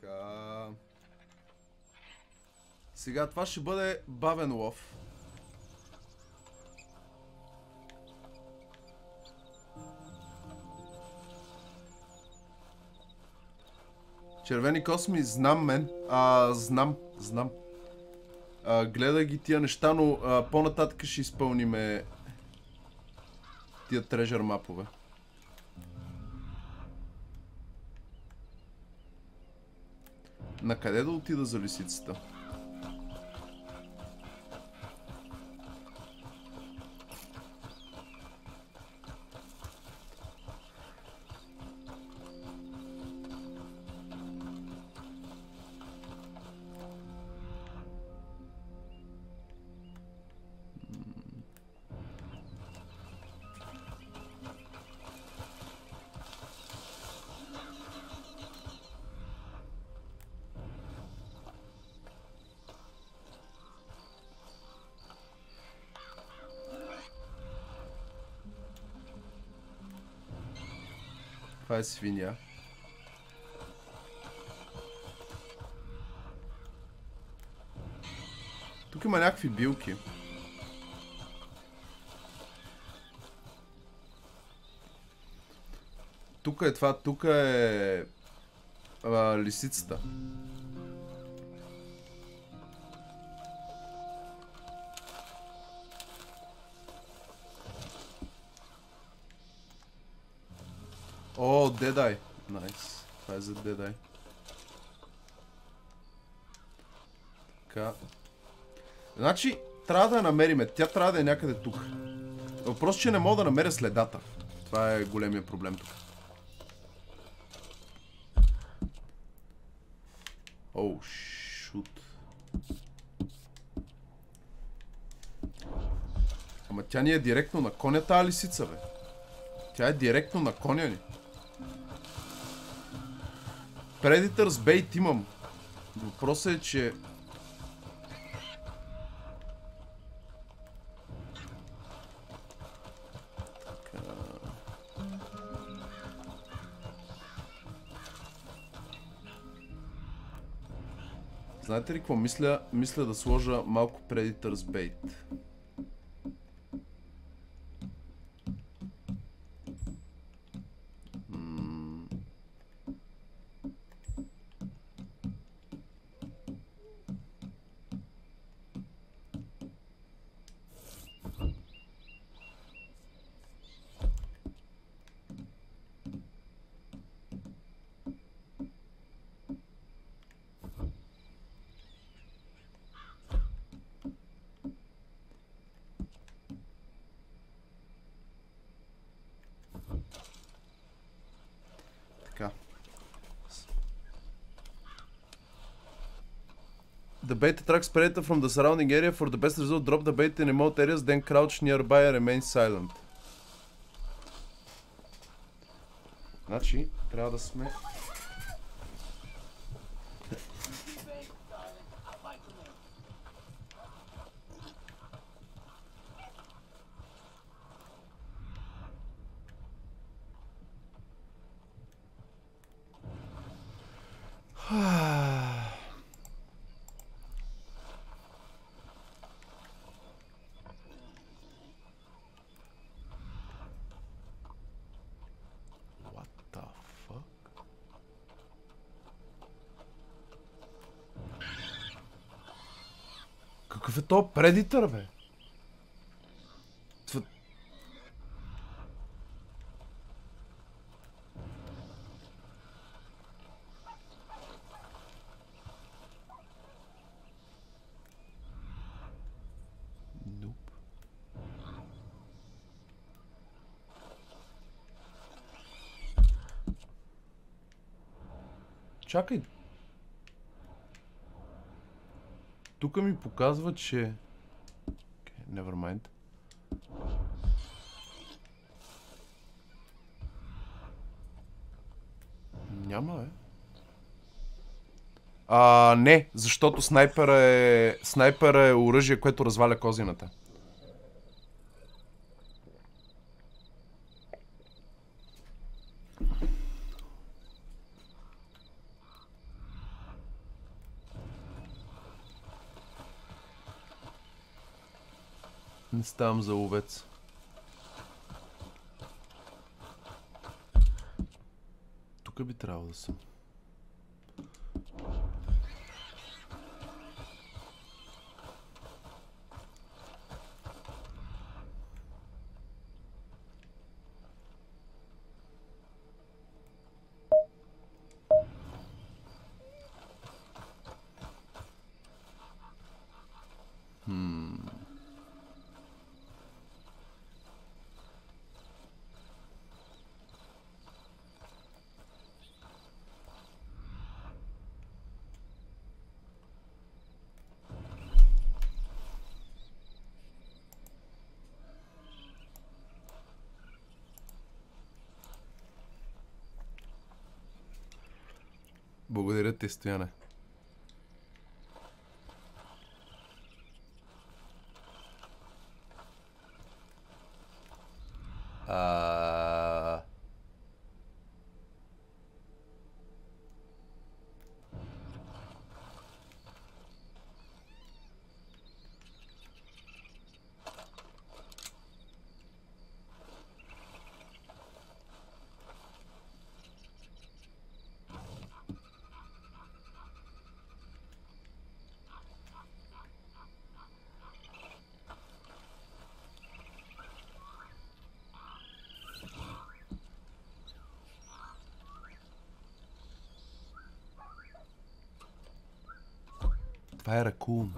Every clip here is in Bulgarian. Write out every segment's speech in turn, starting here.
Така. Сега това ще бъде бавен лов. Червени косми, знам мен. А, знам, знам. А, гледай ги тия неща, но по-нататък ще изпълниме тия трежър мапове. На къде да отида за лисицата? Това е свиня. Тук има някакви билки. Тук е това, тук е а, лисицата. О, Дедай. Найс. Това е за Дедай. Така. Значи, трябва да я намериме. Тя трябва да е някъде тук. Въпрос, че не мога да намеря следата. Това е големия проблем тук. Оу, шут. Ама тя ни е директно на коня тази лисица, бе. Тя е директно на коня ни. Predators Bait имам. Въпросът е, че... Знаете ли какво мисля? Мисля да сложа малко Predators Bait. М. The bait attracts predator from the surrounding area. For the best result, drop the bait in remote areas, then crouch nearby and remain silent. Значи, трябва да сме... What the fuck? Какъв е то предитър, бе? Това... Nope. Чакай. Тук ми показва, че... Okay, never mind. Няма, бе. А, не, защото снайпера е... Снайпера е оръжие, което разваля козината. Не ставам за ловец. Тук би трябвало да съм. Благодаря artystwione. Това е ракун.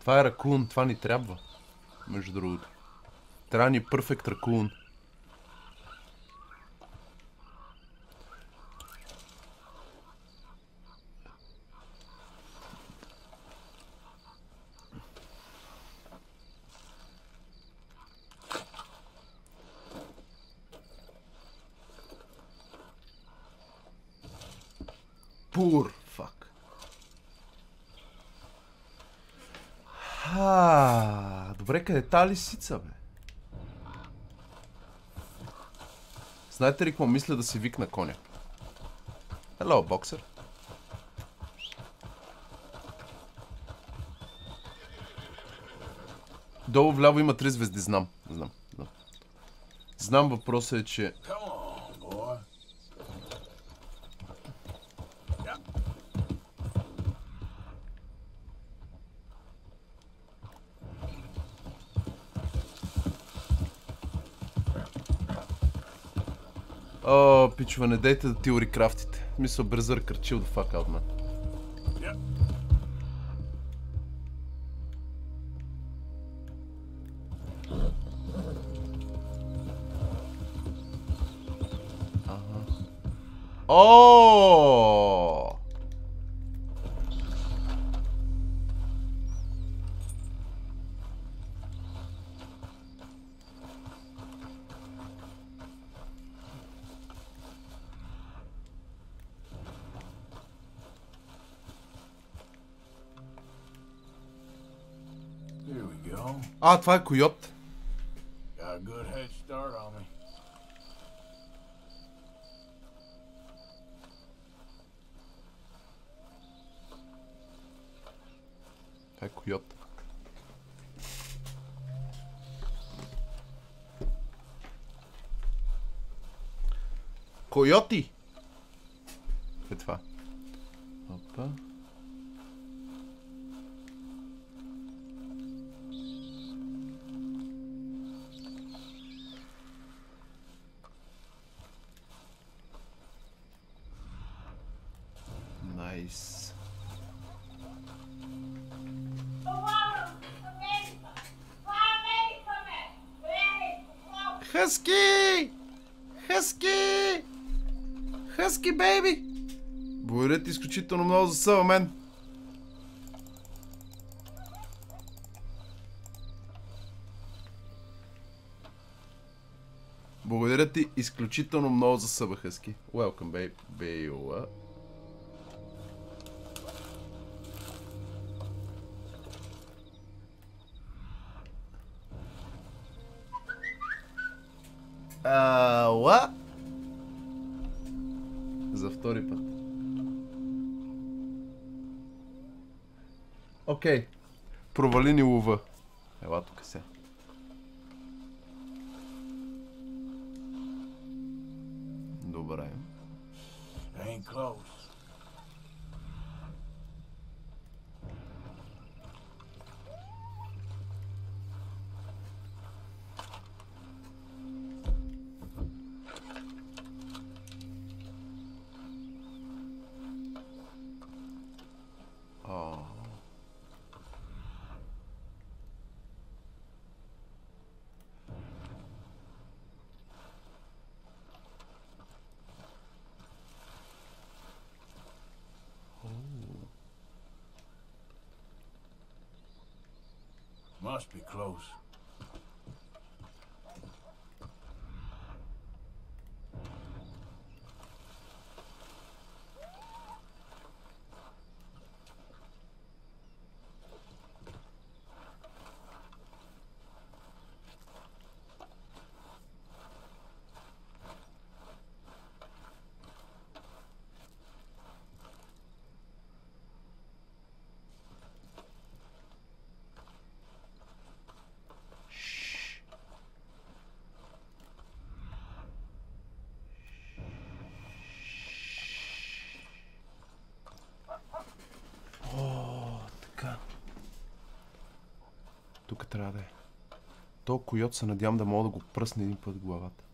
Това е ракун, това ни трябва. Между другото. Трябва ни перфект ракун. Пур. Фак. А, добре, къде е та лисица, бе? Знаете ли какво мисля да си викна коня? Hello, боксер. Долу вляво има три звезди, знам. Знам, знам. Знам въпросът е, че... Come on, boy. О, пичува, не дайте да тиори крафтите. Мисля, Берзъркър, chill the fuck out. Yep. О! Go. А, това е койот. Got a good head start on me. Това е койот. Хъски, бейби! Благодаря ти изключително много за съва, мен. Благодаря ти изключително много за съба, Хъски. Welcome, babe. Бейла. Ала? За втори път. Окей. Okay. Провали ни лова. Ела тук се. Must be close. Тук трябва да е. То койот се надявам да мога да го пръсне един път главата.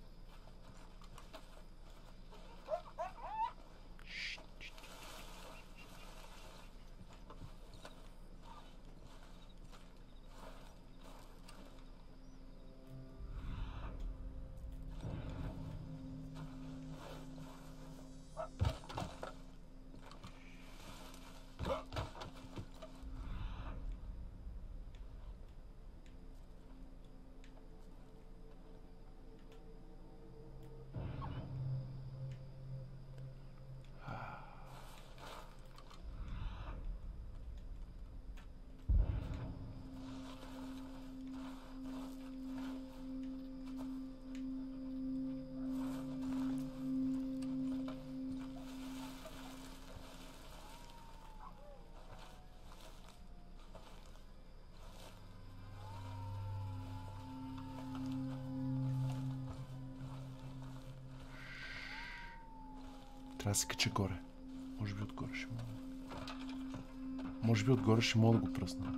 Трябва да се кача горе. Може би отгоре ще мога. Може би отгоре ще мога да го пръсна.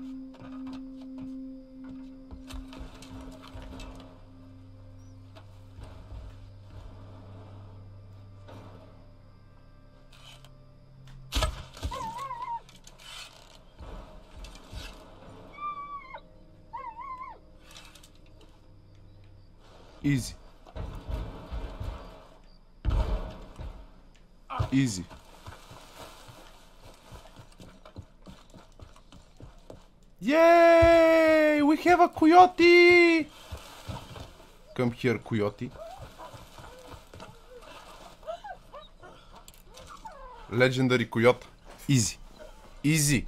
Изи. Easy. Yay! We have a coyote! Come here, coyote. Legendary coyote. Easy. Easy.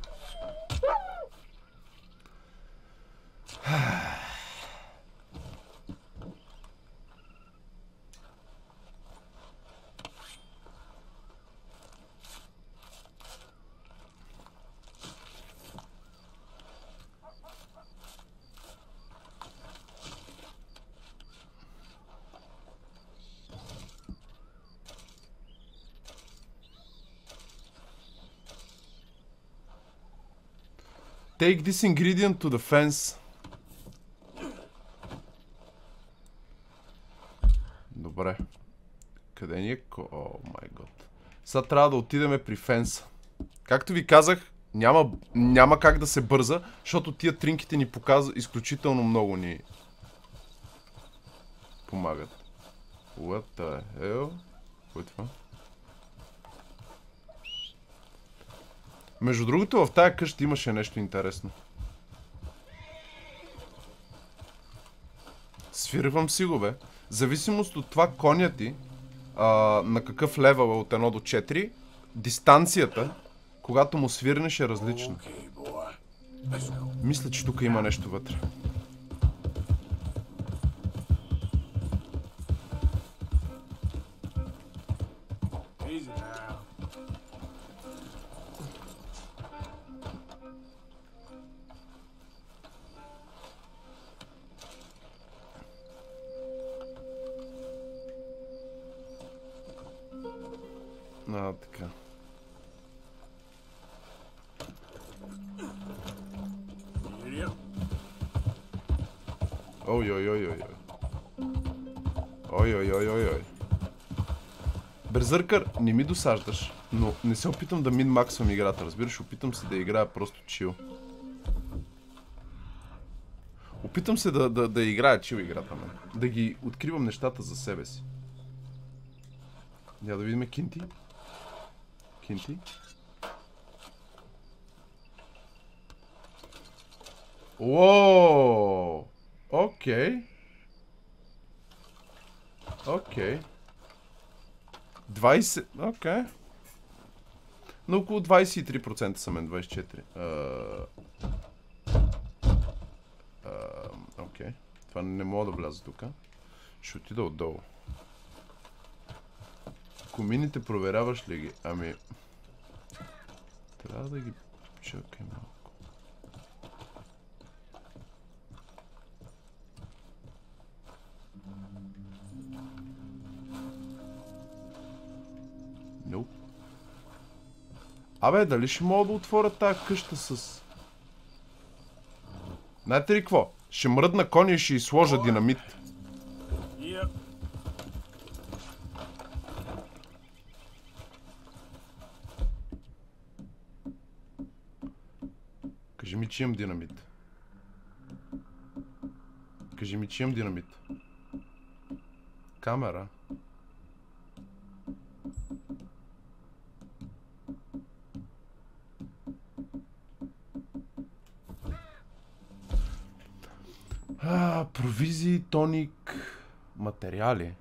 Take this ingredient to the fence. Добре. Къде ни е? О, май гот. Сега трябва да отидеме при фенса. Както ви казах, няма, няма как да се бърза, защото тия тринките ни показват изключително много ни помагат. What the hell? Кое е това? Между другото, в тая къща имаше нещо интересно. Свирвам си го, бе. Зависимост от това коня ти, а, на какъв левел е от 1 до 4, дистанцията, когато му свирнеш е различна. Мисля, че тук има нещо вътре. А, така. Ой, ой, ой, ой, ой. Ой, ой, ой, ой. Берзъркър, не ми досаждаш, но не се опитам да мин максвам играта, разбираш, опитам се да играя просто чил. Опитам се да, да, да играя чил играта, мен. Да ги откривам нещата за себе си. Я да видим Кинти. Кинти. Уоу! Окей. Окей. 20... Окей. На около 23% са мен, 24. А, а, Окей. Това не мога да вляза тук. Ще отдолу. Комините проверяваш ли ги? Ами... Трябва да ги... Чакай малко. Nope. Абе, дали ще мога да отворя тази къща с... Знаете ли какво? Ще мръдна коня и ще изложа динамит. Кажи ми, че имам динамит. Кажи ми, че имам динамит. Камера. А, провизии, тоник, материали.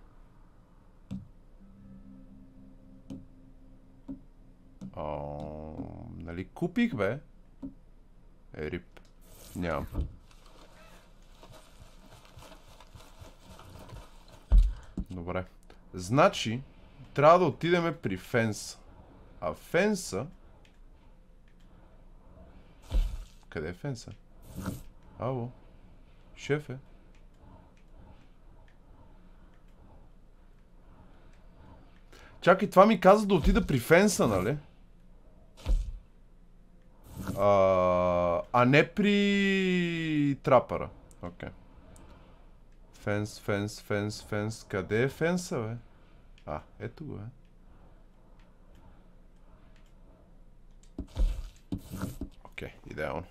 О, нали купих, бе? Е, рип. Нямам. Добре. Значи, трябва да отидеме при фенса. А фенса... Къде е фенса? Ало? Шефе? Чакай, това ми каза да отида при фенса, нали? А, а не при трапъра. Окей. Фенс, фенс, фенс, фенс. Къде е фенса, бе? А, ето го, е. Окей, идеално.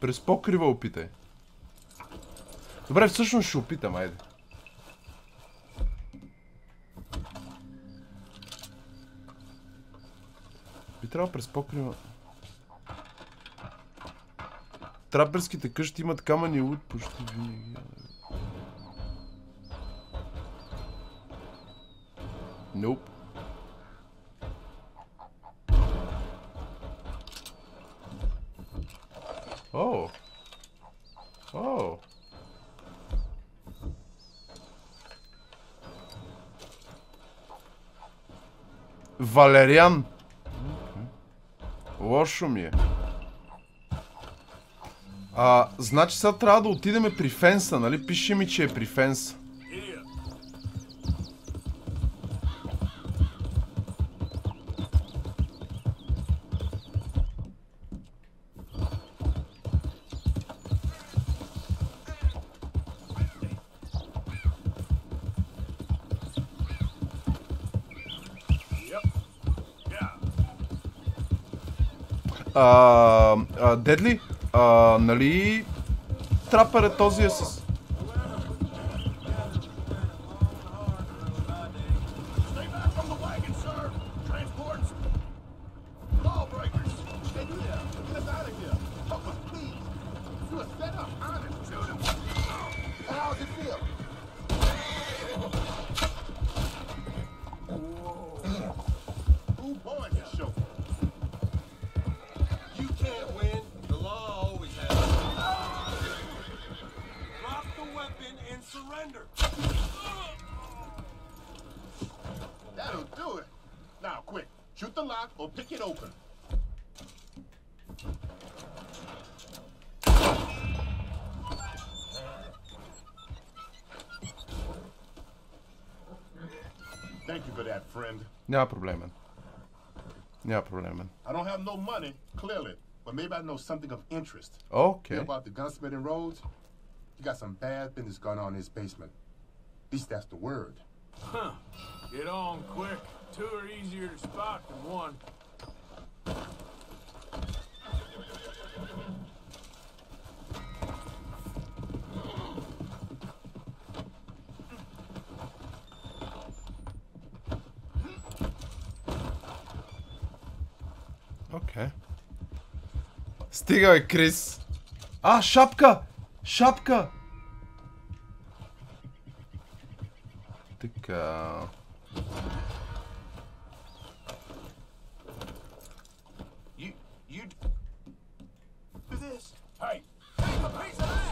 През покрива опитай. Добре, всъщност ще опитам, айде. Би трябвало през покрива... Траперските къщи имат камъни луд почти винаги. Nope. О! О! Валериан. Лошо ми е. А, значи сега трябва да отидем при фенса, нали? Пише ми, че е при фенса. Дедли, нали трапър е този е с... lock or pick it open. Thank you for that, friend. No problem. No problem. I don't have no money, clearly, but maybe I know something of interest. Okay. You know about the gunsmith in Rhodes? He got some bad business going on in his basement. At least that's the word. Huh. Get on quick. Two are easier to spot than one. Окей. Стига, бе, Крис. А, шапка! Шапка! Така. You, you do this? Hey, Take a piece of that!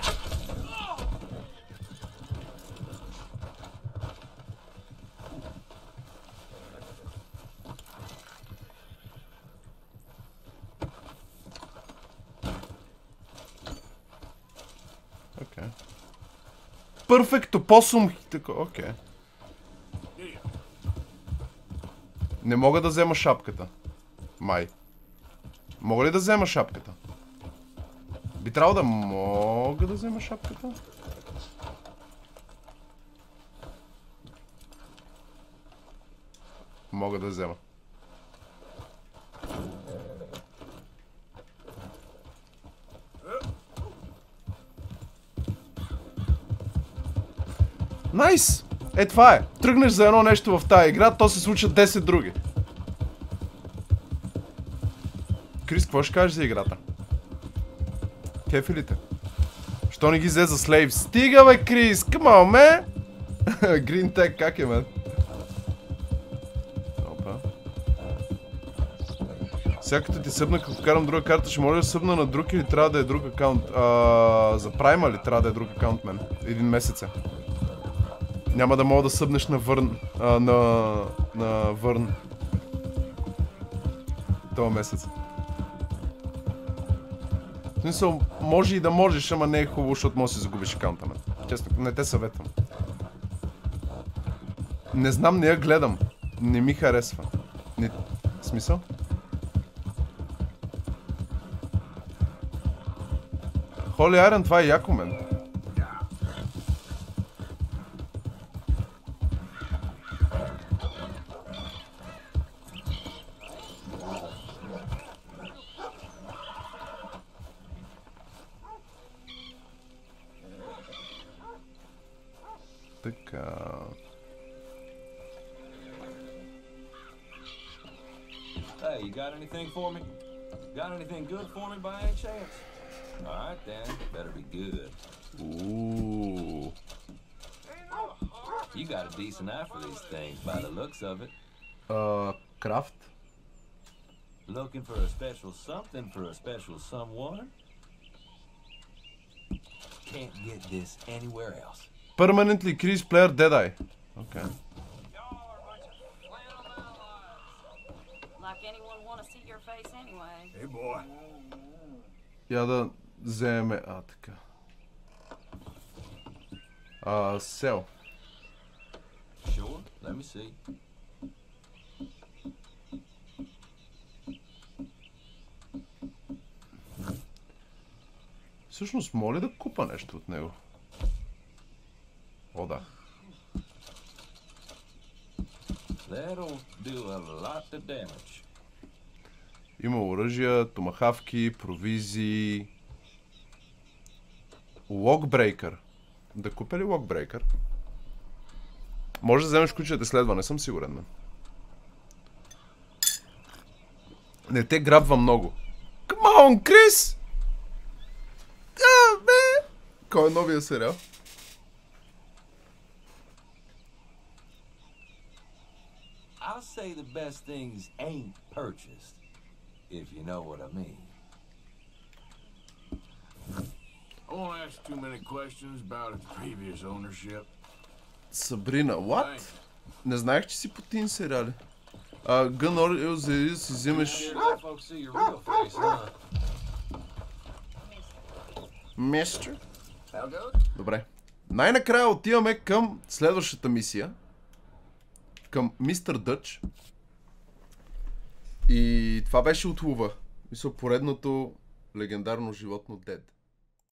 Окей. Перфекто посум. Така, окей. Не мога да взема шапката. Май. Мога ли да взема шапката? Би трябвало да мога да взема шапката? Мога да взема. Найс! Е, това е. Тръгнеш за едно нещо в тази игра, то се случат 10 други. Крис, какво ще кажеш за играта? Кефилите? Що не ги взе за слейв? Стига бе, Крис! On, man! Green Tech, как е, мен? Опа. Сега като ти събна, като карам друга карта, ще може да събна на друг или трябва да е друг акаунт? А, за Прайма ли трябва да е друг акаунт, мен? Един месец е. Няма да мога да събнеш на Върн. А, на... на Върн. Това месец. В смисъл, може и да можеш, ама не е хубаво, защото може да си загубиш акаунта, мен. Честно, не те съветвам. Не знам, не я гледам. Не ми харесва. Не... Смисъл? Холи Айрон, това е яко, мен. go. Uh, hey, you got anything for me? Got anything good for me by any chance? All right then, better be good. Ooh. You got a decent eye for these things by the looks of it. Uh, craft? Looking for a special something for a special someone? Can't get this anywhere else. Permanently increase player dead eye. Boy. Я да вземе... А, така. А, сел. Sure, let me see. Всъщност, моля да купа нещо от него. О, да. Има оръжия, томахавки, провизии. Локбрейкър. Да купя ли локбрейкър? Може да вземеш ключа да те следва, не съм сигурен. Мен. Не те грабва много. Come on, Крис! А, бе! Кой е новия сериал? I'll say the best things ain't purchased, if you know what I mean. I won't ask too many questions about its previous ownership. Сабрина, what? Не знаех, че си по тин сериали. А, Гън Ор за си huh? Мистер? Добре. Най-накрая отиваме към следващата мисия. Към Мистер Дъч. И това беше от лува. Мисля, поредното легендарно животно Дед.